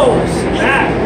Oh.